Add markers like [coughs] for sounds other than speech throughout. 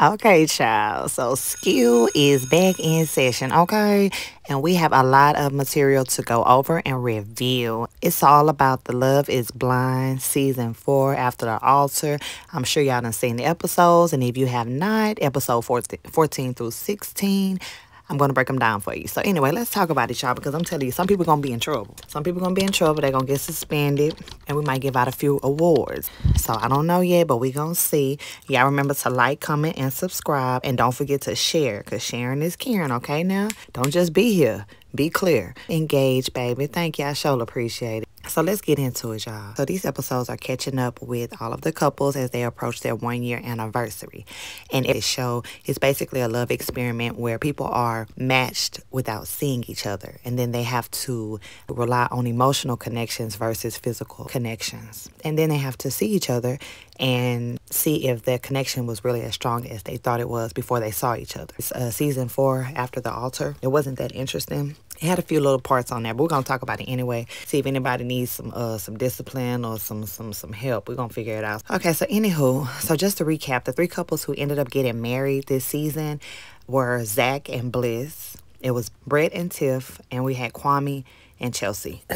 Okay, child. So Skewl is back in session, okay? And we have a lot of material to go over and review. It's all about The Love is Blind season four after the altar. I'm sure y'all done seen the episodes. And if you have not, episode 14, 14 through 16, I'm going to break them down for you. So anyway, let's talk about it, y'all, because I'm telling you, some people going to be in trouble. Some people going to be in trouble. They're going to get suspended, and we might give out a few awards. So I don't know yet, but we going to see. Y'all remember to like, comment, and subscribe, and don't forget to share, because sharing is caring, okay, now? Don't just be here. Be clear. Engage, baby. Thank you. I sure appreciate it. So let's get into it, y'all. So these episodes are catching up with all of the couples as they approach their one year anniversary. And it show is basically a love experiment where people are matched without seeing each other. And then they have to rely on emotional connections versus physical connections. And then they have to see each other and see if their connection was really as strong as they thought it was before they saw each other. Uh, season four, After the Altar, it wasn't that interesting. It had a few little parts on there, but we're gonna talk about it anyway. See if anybody needs some uh some discipline or some some some help. We're gonna figure it out. Okay, so anywho, so just to recap, the three couples who ended up getting married this season were Zach and Bliss. It was Brett and Tiff, and we had Kwame and Chelsea. [coughs]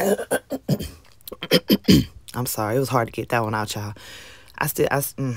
I'm sorry, it was hard to get that one out, y'all. I still, I, mm,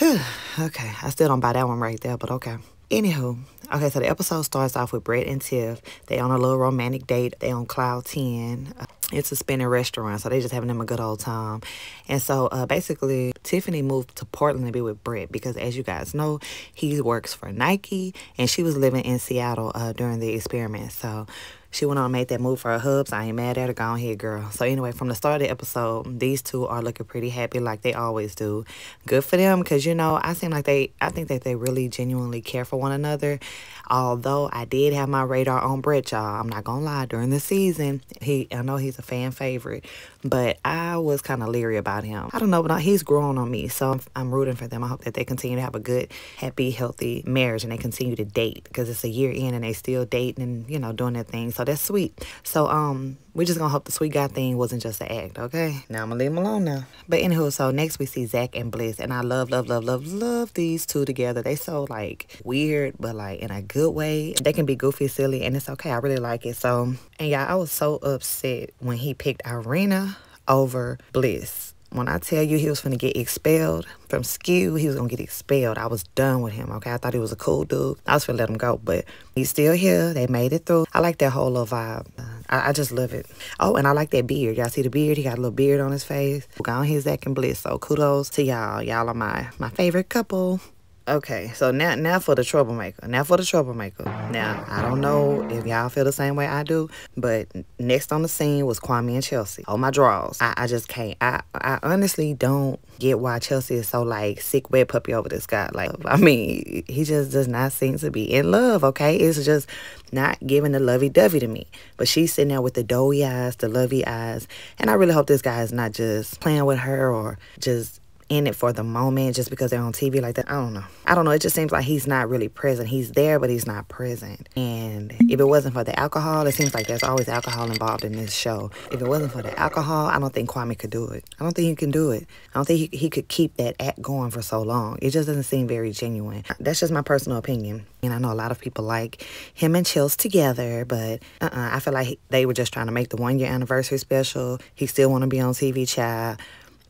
[sighs] okay, I still don't buy that one right there, but okay. Anywho, okay, so the episode starts off with Brett and Tiff. They on a little romantic date. They on cloud 10. Uh, it's a spinning restaurant, so they just having them a good old time. And so uh, basically, Tiffany moved to Portland to be with Brett because, as you guys know, he works for Nike, and she was living in Seattle uh, during the experiment. So she went on and made that move for her hubs. I ain't mad at her. Go ahead, girl. So anyway, from the start of the episode, these two are looking pretty happy like they always do. Good for them because, you know, I seem like they, I think that they really genuinely care for one another. Although I did have my radar on Brett, y'all. I'm not going to lie. During the season, he, I know he's a fan favorite, but I was kind of leery about him. I don't know, but he's growing on me. So I'm, I'm rooting for them. I hope that they continue to have a good, happy, healthy marriage and they continue to date because it's a year in and they still dating and, you know, doing their thing. So that's sweet. So, um, we're just gonna hope the sweet guy thing wasn't just an act, okay? Now I'm gonna leave him alone now. But anywho, so next we see Zach and Bliss, and I love, love, love, love, love these two together. They so like weird, but like in a good way. They can be goofy, silly, and it's okay. I really like it. So, and y'all, I was so upset when he picked Irina over Bliss when I tell you he was going to get expelled from Skewl, he was going to get expelled. I was done with him, okay? I thought he was a cool dude. I was going to let him go, but he's still here. They made it through. I like that whole little vibe. I, I just love it. Oh, and I like that beard. Y'all see the beard? He got a little beard on his face. Gone his Zach and Bliss. So kudos to y'all. Y'all are my, my favorite couple. Okay, so now now for the troublemaker. Now for the troublemaker. Now I don't know if y'all feel the same way I do, but next on the scene was Kwame and Chelsea. Oh my draws. I, I just can't. I I honestly don't get why Chelsea is so like sick wet puppy over this guy. Like I mean, he just does not seem to be in love. Okay, it's just not giving the lovey dovey to me. But she's sitting there with the doughy eyes, the lovey eyes, and I really hope this guy is not just playing with her or just in it for the moment just because they're on TV like that. I don't know. I don't know. It just seems like he's not really present. He's there, but he's not present. And if it wasn't for the alcohol, it seems like there's always alcohol involved in this show. If it wasn't for the alcohol, I don't think Kwame could do it. I don't think he can do it. I don't think he, he could keep that act going for so long. It just doesn't seem very genuine. That's just my personal opinion. And I know a lot of people like him and Chills together, but uh-uh, I feel like they were just trying to make the one year anniversary special. He still want to be on TV, child.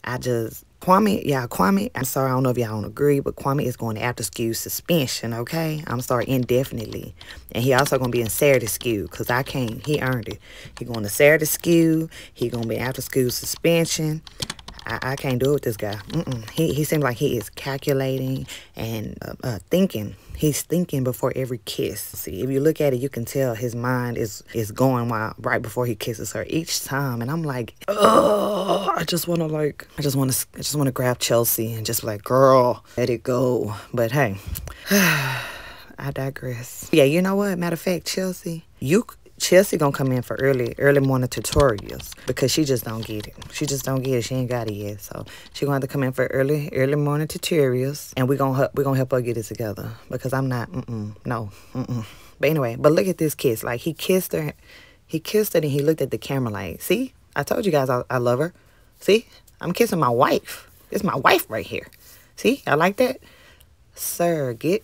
I just Kwame, yeah, Kwame, I'm sorry, I don't know if y'all don't agree, but Kwame is going to after school suspension, okay? I'm sorry, indefinitely. And he also going to be in Saturday school because I can't. He earned it. He going to Saturday school. He going to be after school suspension. I, I can't do it with this guy. Mm -mm. He, he seems like he is calculating and uh, uh, thinking. He's thinking before every kiss. See, if you look at it, you can tell his mind is is going while right before he kisses her each time. And I'm like, oh, I just want to like, I just want to, I just want to grab Chelsea and just like, girl, let it go. But hey, [sighs] I digress. Yeah, you know what? Matter of fact, Chelsea, you Chelsea gonna come in for early early morning tutorials because she just don't get it. She just don't get it. She ain't got it yet. So she gonna have to come in for early early morning tutorials, and we gonna help we gonna help her get it together because I'm not. Mm -mm, no. Mm -mm. But anyway, but look at this kiss. Like he kissed her, he kissed her, and he looked at the camera like, "See, I told you guys I, I love her. See, I'm kissing my wife. It's my wife right here. See, I like that." Sir, get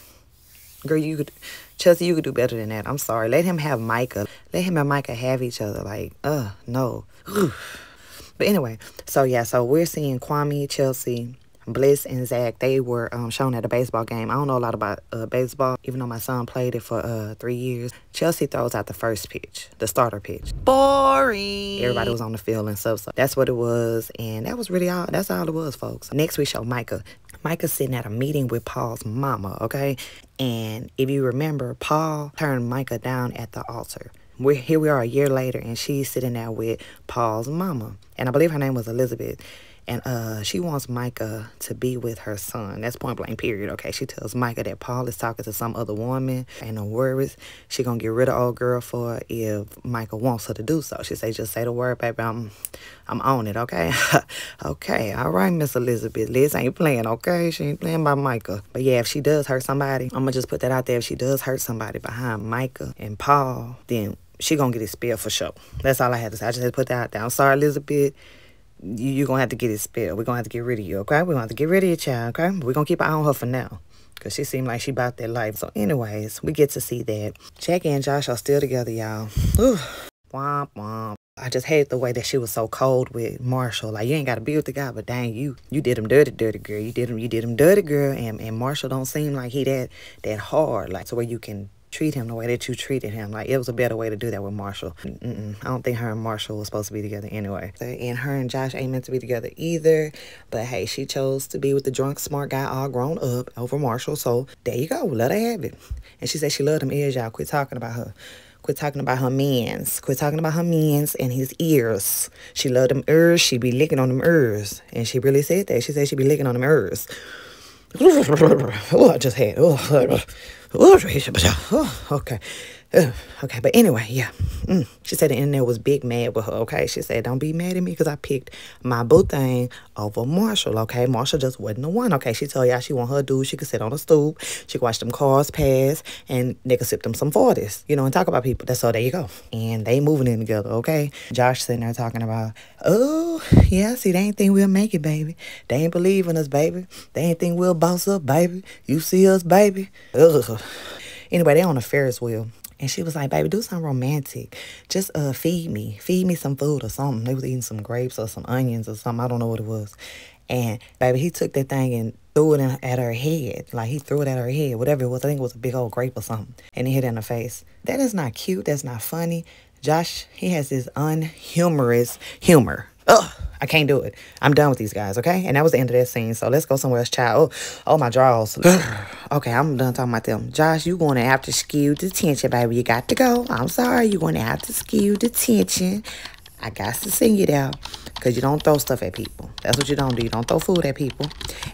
[laughs] girl, you could Chelsea, you could do better than that. I'm sorry. Let him have Micah. Let him and Micah have each other. Like, uh, no. [sighs] but anyway, so yeah, so we're seeing Kwame, Chelsea, Bliss and Zach, they were um, shown at a baseball game. I don't know a lot about uh, baseball, even though my son played it for uh, three years. Chelsea throws out the first pitch, the starter pitch. Boring. Everybody was on the field and stuff. So that's what it was. And that was really all. That's all it was, folks. Next, we show Micah. Micah's sitting at a meeting with Paul's mama, okay? And if you remember, Paul turned Micah down at the altar. We're, here we are a year later, and she's sitting there with Paul's mama. And I believe her name was Elizabeth. And uh, she wants Micah to be with her son. That's point blank, period. Okay, she tells Micah that Paul is talking to some other woman. and no worries. She gonna get rid of old girl for if Micah wants her to do so. She say, just say the word, baby. I'm, I'm on it. Okay, [laughs] okay, all right, Miss Elizabeth. Liz ain't playing. Okay, she ain't playing by Micah. But yeah, if she does hurt somebody, I'm gonna just put that out there. If she does hurt somebody behind Micah and Paul, then she gonna get expelled for sure. That's all I had to say. I just had to put that out there. I'm sorry, Elizabeth you're going to have to get it spelled. We're going to have to get rid of you, okay? We're going to have to get rid of your child, okay? We're going to keep an eye on her for now because she seemed like she about that life. So anyways, we get to see that. Jackie and Josh are still together, y'all. Womp womp. I just hate the way that she was so cold with Marshall. Like you ain't gotta be with the guy, but dang, you you did him dirty, dirty girl. You did him, you did him dirty, girl. And and Marshall don't seem like he that that hard, like so where you can treat him the way that you treated him. Like, it was a better way to do that with Marshall. Mm -mm. I don't think her and Marshall was supposed to be together anyway. And her and Josh ain't meant to be together either. But hey, she chose to be with the drunk, smart guy all grown up over Marshall. So there you go. Let her have it. And she said she loved him ears, y'all. Quit talking about her. Quit talking about her mans. Quit talking about her mans and his ears. She loved them ears. She be licking on them ears. And she really said that. She said she be licking on them ears. [laughs] oh, I just had. Oh, oh, okay. Uh, okay, but anyway, yeah. Mm. She said the internet was big mad with her, okay? She said, don't be mad at me because I picked my boo thing over Marshall, okay? Marshall just wasn't the one, okay? She told y'all she want her dude. She could sit on a stoop. She could watch them cars pass and they could sip them some 40s, you know, and talk about people. That's so there you go. And they moving in together, okay? Josh sitting there talking about, oh, yeah, see, they ain't think we'll make it, baby. They ain't believe in us, baby. They ain't think we'll boss up, baby. You see us, baby. Ugh. Anyway, they on a Ferris wheel. And she was like, baby, do something romantic. Just uh feed me. Feed me some food or something. They was eating some grapes or some onions or something. I don't know what it was. And baby, he took that thing and threw it in, at her head. Like he threw it at her head, whatever it was. I think it was a big old grape or something. And he hit her in the face. That is not cute. That's not funny. Josh, he has this unhumorous humor. Ugh, I can't do it. I'm done with these guys, okay? And that was the end of that scene. So let's go somewhere else, child. Oh, oh my drawers. [sighs] okay, I'm done talking about them. Josh, you going to have to skew detention, baby. You got to go. I'm sorry. You're going to have to skew detention. I got to sing it out because you don't throw stuff at people. That's what you don't do. You don't throw food at people.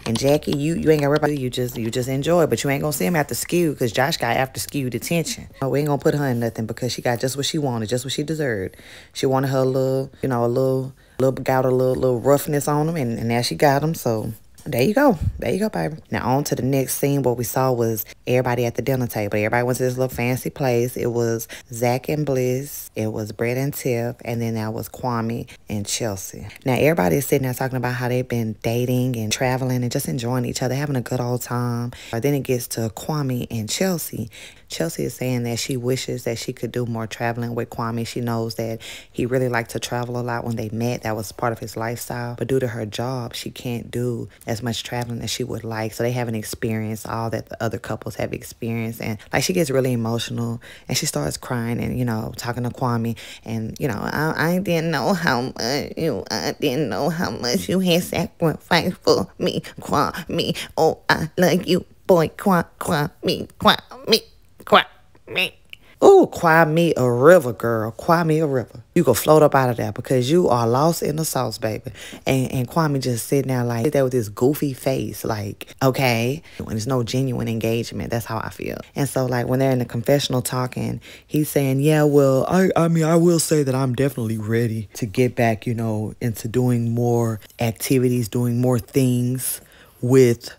And Jackie, you you ain't got to worry about it. You just, you just enjoy but you ain't going to see him after skew because Josh got after skew detention. Oh, we ain't going to put her in nothing because she got just what she wanted, just what she deserved. She wanted her little, you know, a little little got a little little roughness on them, and, and now she got them. So there you go. There you go, baby. Now on to the next scene. What we saw was everybody at the dinner table. Everybody went to this little fancy place. It was Zach and Bliss. It was Brett and Tiff. And then that was Kwame and Chelsea. Now everybody is sitting there talking about how they've been dating and traveling and just enjoying each other, having a good old time. But then it gets to Kwame and Chelsea. Chelsea is saying that she wishes that she could do more traveling with Kwame. She knows that he really liked to travel a lot when they met. That was part of his lifestyle. But due to her job, she can't do as much traveling as she would like. So they haven't experienced all that the other couples have experienced. And like she gets really emotional and she starts crying and, you know, talking to Kwame. And, you know, I, I didn't know how much you, I didn't know how much you had sacrificed for me, Kwame. Oh, I love you, boy, Kwame, Kwame, Kwame. Cry me. Ooh, cry me a river, girl. Cry me a river. You can float up out of there because you are lost in the sauce, baby. And and Kwame just sitting there like there with this goofy face, like, okay. When there's no genuine engagement, that's how I feel. And so like when they're in the confessional talking, he's saying, Yeah, well, I I mean I will say that I'm definitely ready to get back, you know, into doing more activities, doing more things with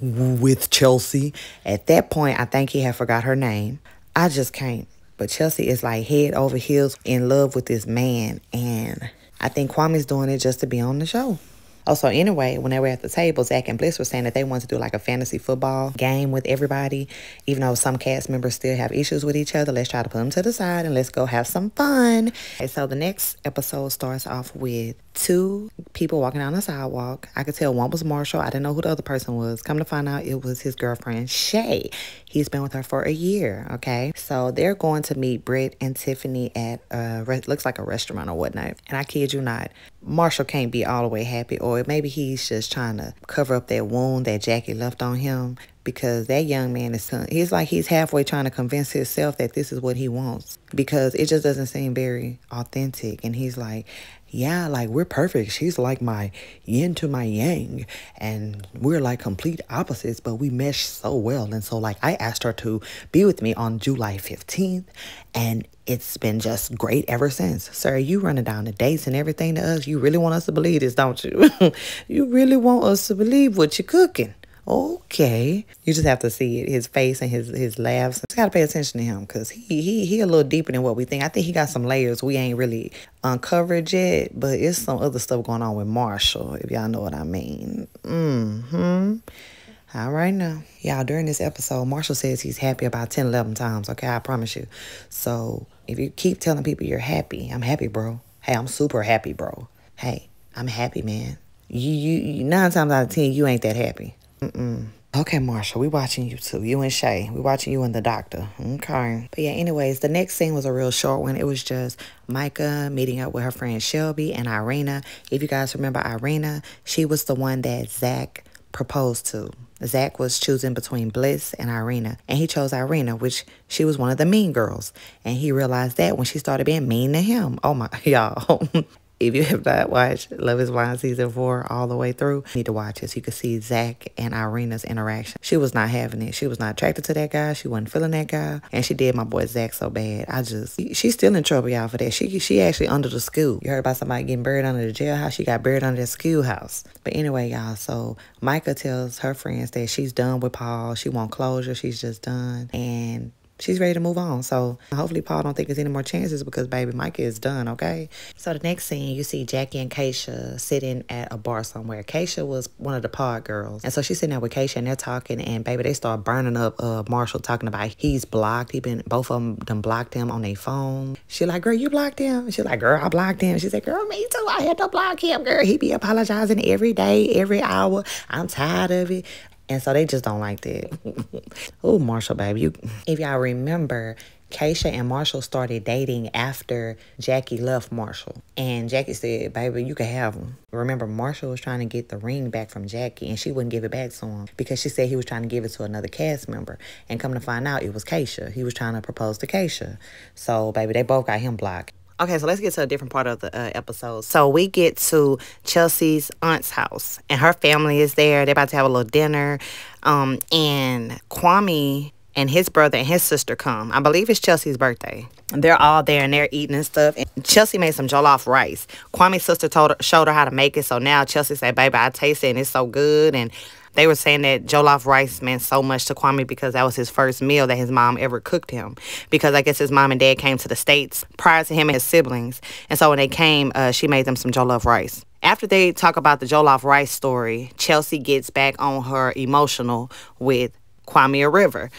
with Chelsea. At that point, I think he had forgot her name. I just can't. But Chelsea is like head over heels in love with this man. And I think Kwame's doing it just to be on the show. Also, anyway, when they were at the table, Zach and Bliss were saying that they wanted to do like a fantasy football game with everybody. Even though some cast members still have issues with each other, let's try to put them to the side and let's go have some fun. And so the next episode starts off with two people walking down the sidewalk. I could tell one was Marshall. I didn't know who the other person was. Come to find out, it was his girlfriend, Shay. He's been with her for a year, okay? So they're going to meet Britt and Tiffany at a looks like a restaurant or whatnot. And I kid you not, Marshall can't be all the way happy, or maybe he's just trying to cover up that wound that Jackie left on him because that young man is he's like he's halfway trying to convince himself that this is what he wants because it just doesn't seem very authentic. And he's like yeah, like we're perfect. She's like my yin to my yang, and we're like complete opposites, but we mesh so well. And so, like, I asked her to be with me on July 15th, and it's been just great ever since. Sir, you running down the dates and everything to us. You really want us to believe this, don't you? [laughs] you really want us to believe what you're cooking okay. You just have to see it, his face and his his laughs. Just gotta pay attention to him because he he he a little deeper than what we think. I think he got some layers we ain't really uncovered yet, but it's some other stuff going on with Marshall, if y'all know what I mean. Mm-hmm. All right now. Y'all, during this episode, Marshall says he's happy about 10, 11 times, okay? I promise you. So if you keep telling people you're happy, I'm happy, bro. Hey, I'm super happy, bro. Hey, I'm happy, man. You, you, you nine times out of ten, you ain't that happy. Mm-mm. Okay, Marshall, we watching you too. You and Shay. We watching you and the doctor. Okay. But yeah, anyways, the next scene was a real short one. It was just Micah meeting up with her friend Shelby and Irina. If you guys remember Irina, she was the one that Zach proposed to. Zach was choosing between Bliss and Irina, and he chose Irina, which she was one of the mean girls. And he realized that when she started being mean to him. Oh my, [laughs] y'all. If you have not watched Love is Blind season four all the way through, you need to watch it you can see Zach and Irina's interaction. She was not having it. She was not attracted to that guy. She wasn't feeling that guy. And she did my boy Zach so bad. I just, she's still in trouble, y'all, for that. She she actually under the school. You heard about somebody getting buried under the jailhouse? She got buried under the schoolhouse. But anyway, y'all, so Micah tells her friends that she's done with Paul. She want closure. She's just done. And she's ready to move on. So hopefully Paul don't think there's any more chances because baby Micah is done, okay? So the next scene, you see Jackie and Keisha sitting at a bar somewhere. Keisha was one of the pod girls. And so she's sitting there with Keisha and they're talking and baby, they start burning up uh, Marshall talking about he's blocked. He been, both of them done blocked him on their phone. She like, girl, you blocked him? She like, girl, I blocked him. She said, girl, me too. I had to block him, girl. He be apologizing every day, every hour. I'm tired of it. And so they just don't like that. [laughs] oh, Marshall, baby. You, if y'all remember, Keisha and Marshall started dating after Jackie left Marshall. And Jackie said, baby, you can have him. Remember, Marshall was trying to get the ring back from Jackie and she wouldn't give it back to him because she said he was trying to give it to another cast member. And come to find out, it was Keisha. He was trying to propose to Keisha. So, baby, they both got him blocked. Okay, so let's get to a different part of the uh, episode. So we get to Chelsea's aunt's house, and her family is there. They're about to have a little dinner. Um, and Kwame and his brother and his sister come. I believe it's Chelsea's birthday. They're all there and they're eating and stuff. And Chelsea made some jollof rice. Kwame's sister told her, showed her how to make it. So now Chelsea said, "Baby, I taste it and it's so good." And they were saying that jollof rice meant so much to Kwame because that was his first meal that his mom ever cooked him. Because I guess his mom and dad came to the States prior to him and his siblings. And so when they came, uh, she made them some jollof rice. After they talk about the jollof rice story, Chelsea gets back on her emotional with Kwame River.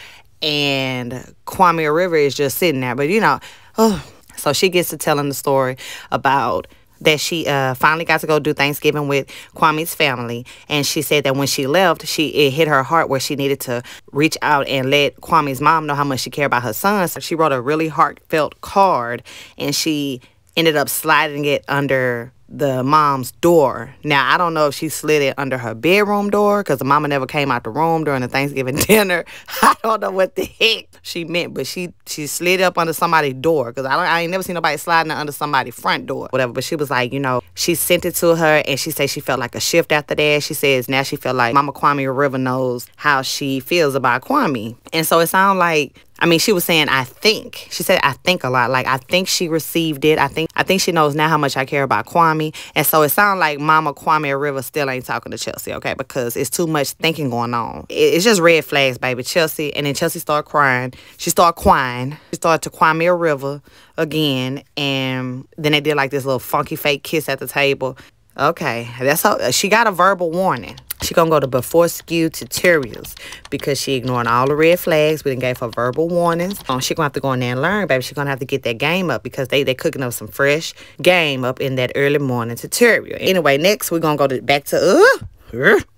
And Kwame River is just sitting there. But, you know, oh, [sighs] so she gets to telling the story about that she uh, finally got to go do Thanksgiving with Kwame's family. And she said that when she left, she it hit her heart where she needed to reach out and let Kwame's mom know how much she cared about her son. So she wrote a really heartfelt card and she ended up sliding it under the mom's door. Now, I don't know if she slid it under her bedroom door because the mama never came out the room during the Thanksgiving [laughs] dinner. I don't know what the heck she meant, but she she slid up under somebody's door because I, I ain't never seen nobody sliding under somebody's front door, whatever. But she was like, you know, she sent it to her and she said she felt like a shift after that. She says now she felt like Mama Kwame River knows how she feels about Kwame. And so it sounds like I mean, she was saying, I think. She said, I think a lot. Like, I think she received it. I think I think she knows now how much I care about Kwame. And so it sounds like Mama Kwame River still ain't talking to Chelsea, okay? Because it's too much thinking going on. It's just red flags, baby. Chelsea. And then Chelsea started crying. She started crying. She started to Kwame River again. And then they did like this little funky fake kiss at the table. Okay, that's how she got a verbal warning. She gonna go to before skew tutorials because she ignoring all the red flags. We didn't gave her verbal warnings. Um, she gonna have to go in there and learn, baby. She gonna have to get that game up because they they cooking up some fresh game up in that early morning tutorial. Anyway, next we're gonna go to back to uh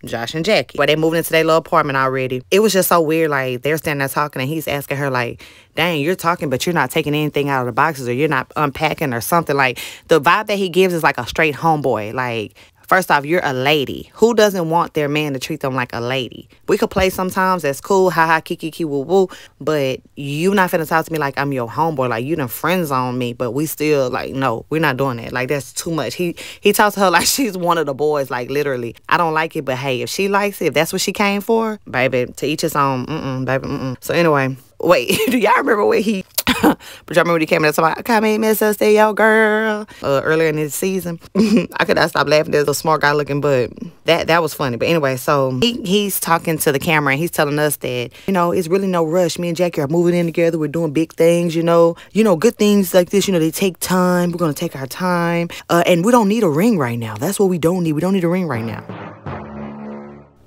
Josh and Jackie. But they moving into their little apartment already. It was just so weird. Like they're standing there talking, and he's asking her like, "Dang, you're talking, but you're not taking anything out of the boxes, or you're not unpacking, or something." Like the vibe that he gives is like a straight homeboy. Like First off, you're a lady. Who doesn't want their man to treat them like a lady? We could play sometimes. That's cool. Ha ha, kiki, kiki, woo woo. But you not finna talk to me like I'm your homeboy. Like you done friends on me. But we still like no, we're not doing that. Like that's too much. He he talks to her [laughs] like she's one of the boys. Like literally, I don't like it. But hey, if she likes it, if that's what she came for, baby, to each his own. Mm mm, baby. Mm mm. So anyway, [laughs] wait. [laughs] do y'all remember when he [laughs] remember when he came in and talking about, come in, Mr. Steal Your Girl, uh, earlier in this season. [laughs] I could not stop laughing. There's a smart guy looking, but that that was funny. But anyway, so he, he's talking to the camera and he's telling us that, you know, it's really no rush. Me and Jackie are moving in together. We're doing big things, you know. You know, good things like this, you know, they take time. We're going to take our time. Uh, and we don't need a ring right now. That's what we don't need. We don't need a ring right now.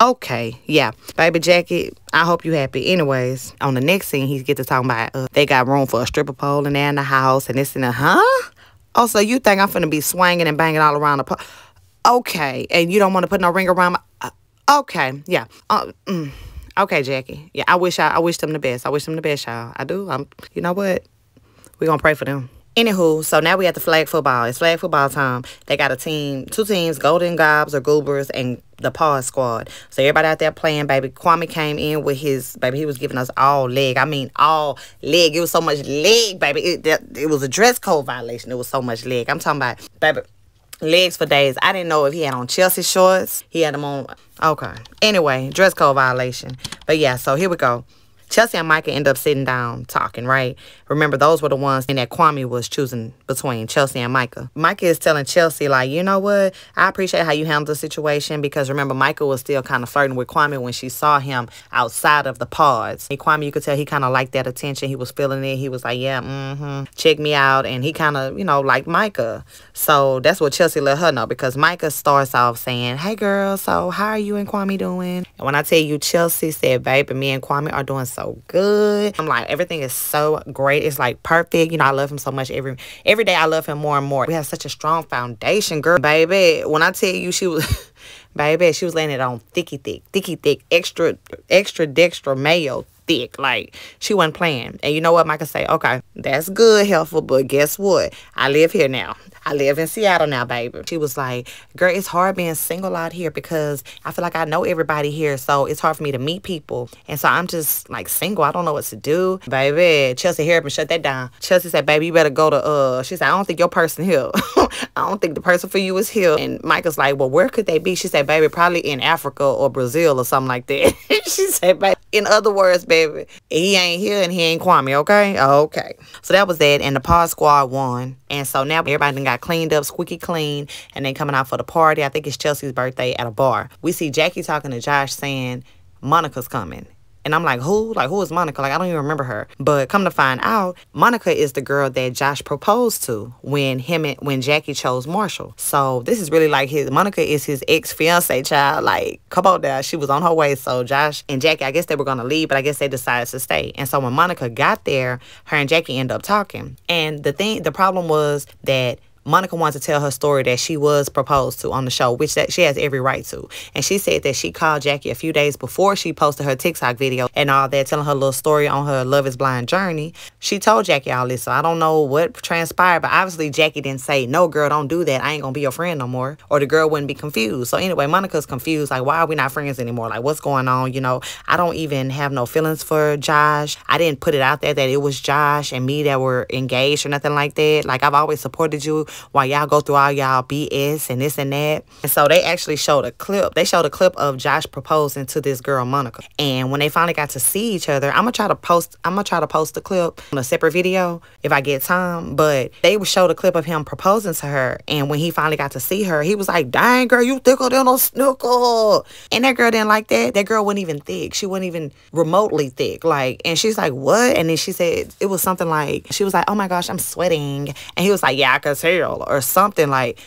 Okay, yeah. Baby Jackie, I hope you happy. Anyways, on the next scene, he get to talking about uh, they got room for a stripper pole in there in the house and this and that. Huh? Oh, so you think I'm finna be swinging and banging all around the pole? Okay, and you don't want to put no ring around my... Uh, okay, yeah. Uh, mm. Okay, Jackie. Yeah, I wish I, I wish them the best. I wish them the best, y'all. I do. I'm. You know what? we gonna pray for them. Anywho, so now we at the flag football. It's flag football time. They got a team, two teams, Golden Gobs or Goobers and the Paw Squad. So everybody out there playing, baby. Kwame came in with his, baby, he was giving us all leg. I mean, all leg. It was so much leg, baby. It, it was a dress code violation. It was so much leg. I'm talking about, baby, legs for days. I didn't know if he had on Chelsea shorts. He had them on, okay. Anyway, dress code violation. But yeah, so here we go. Chelsea and Micah end up sitting down talking, right? Remember, those were the ones and that Kwame was choosing between Chelsea and Micah. Micah is telling Chelsea, like, you know what? I appreciate how you handled the situation because remember, Micah was still kind of flirting with Kwame when she saw him outside of the pods. And Kwame, you could tell he kind of liked that attention. He was feeling it. He was like, yeah, mm-hmm, check me out. And he kind of, you know, like Micah. So that's what Chelsea let her know because Micah starts off saying, hey, girl, so how are you and Kwame doing? And when I tell you, Chelsea said, baby, me and Kwame are doing so so good. I'm like, everything is so great. It's like perfect. You know, I love him so much. Every every day I love him more and more. We have such a strong foundation, girl. Baby, when I tell you she was [laughs] baby, she was laying it on thicky thick, thicky thick, extra, extra dextra mayo thick. Like she wasn't playing. And you know what? Micah say, okay, that's good, helpful, but guess what? I live here now. I live in Seattle now, baby. She was like, girl, it's hard being single out here because I feel like I know everybody here. So it's hard for me to meet people. And so I'm just like single. I don't know what to do. Baby, Chelsea and shut that down. Chelsea said, baby, you better go to, uh, she said, I don't think your person here. [laughs] I don't think the person for you is here. And Micah's like, well, where could they be? She said, baby, probably in Africa or Brazil or something like that. [laughs] she said, baby, in other words, baby, he ain't here and he ain't Kwame, okay? Okay. So that was that. And the Paw Squad won. And so now everybody got cleaned up, squeaky clean, and then coming out for the party. I think it's Chelsea's birthday at a bar. We see Jackie talking to Josh saying, Monica's coming. And I'm like, who? Like, who is Monica? Like, I don't even remember her. But come to find out, Monica is the girl that Josh proposed to when him and when Jackie chose Marshall. So this is really like his Monica is his ex fiance child. Like, come on now, she was on her way. So Josh and Jackie, I guess they were gonna leave, but I guess they decided to stay. And so when Monica got there, her and Jackie end up talking. And the thing, the problem was that Monica wanted to tell her story that she was proposed to on the show, which that she has every right to. And she said that she called Jackie a few days before she posted her TikTok video and all that, telling her little story on her Love is Blind journey. She told Jackie all this, so I don't know what transpired, but obviously Jackie didn't say, no, girl, don't do that. I ain't gonna be your friend no more. Or the girl wouldn't be confused. So anyway, Monica's confused, like, why are we not friends anymore? Like, what's going on? You know, I don't even have no feelings for Josh. I didn't put it out there that it was Josh and me that were engaged or nothing like that. Like, I've always supported you while y'all go through all y'all BS and this and that. And so they actually showed a clip. They showed a clip of Josh proposing to this girl, Monica. And when they finally got to see each other, I'm gonna try to post I'm gonna try to post the clip on a separate video if I get time. But they showed a clip of him proposing to her. And when he finally got to see her, he was like, dang girl, you thicker than a snooker. And that girl didn't like that. That girl wasn't even thick. She wasn't even remotely thick. Like, and she's like, what? And then she said it was something like she was like, oh my gosh, I'm sweating. And he was like, yeah, I could tell or something like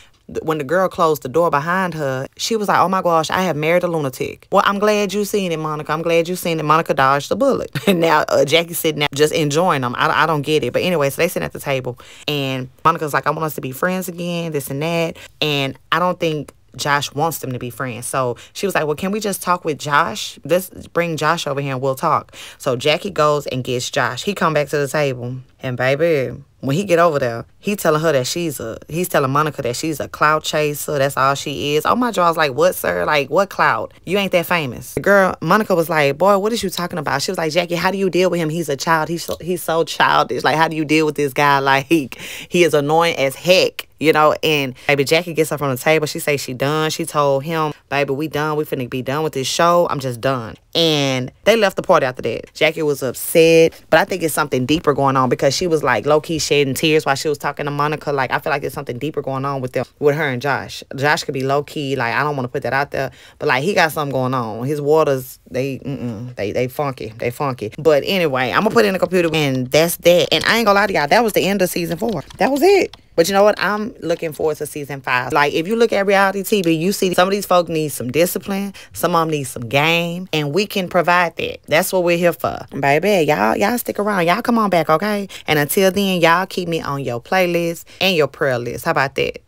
when the girl closed the door behind her, she was like, "Oh my gosh, I have married a lunatic." Well, I'm glad you seen it, Monica. I'm glad you seen it. Monica dodged the bullet, [laughs] and now uh, Jackie sitting there just enjoying them. I, I don't get it, but anyway, so they sitting at the table, and Monica's like, "I want us to be friends again, this and that," and I don't think Josh wants them to be friends. So she was like, Well, can we just talk with Josh? Let's bring Josh over here and we'll talk. So Jackie goes and gets Josh. He come back to the table and baby, when he get over there, he telling her that she's a he's telling Monica that she's a clout chaser. That's all she is. Oh my jaw's like, what, sir? Like, what clout? You ain't that famous. The girl, Monica was like, boy, what is you talking about? She was like, Jackie, how do you deal with him? He's a child. He's so, he's so childish. Like, how do you deal with this guy? [laughs] Like, he, he is annoying as heck you know, and baby Jackie gets up from the table. She say she done. She told him, baby, we done. We finna be done with this show. I'm just done. And they left the party after that. Jackie was upset, but I think it's something deeper going on because she was like low key shedding tears while she was talking to Monica. Like I feel like there's something deeper going on with them, with her and Josh. Josh could be low key. Like I don't want to put that out there, but like he got something going on. His waters, they, mm-mm, they, they funky. They funky. But anyway, I'm gonna put it in the computer, and that's that. And I ain't gonna lie to y'all, that was the end of season four. That was it. But you know what? I'm looking forward to season five. Like, if you look at reality TV, you see some of these folk need some discipline, some of them need some game, and we can provide that. That's what we're here for. Baby, y'all, y'all stick around. Y'all come on back, okay? And until then, y'all keep me on your playlist and your prayer list. How about that?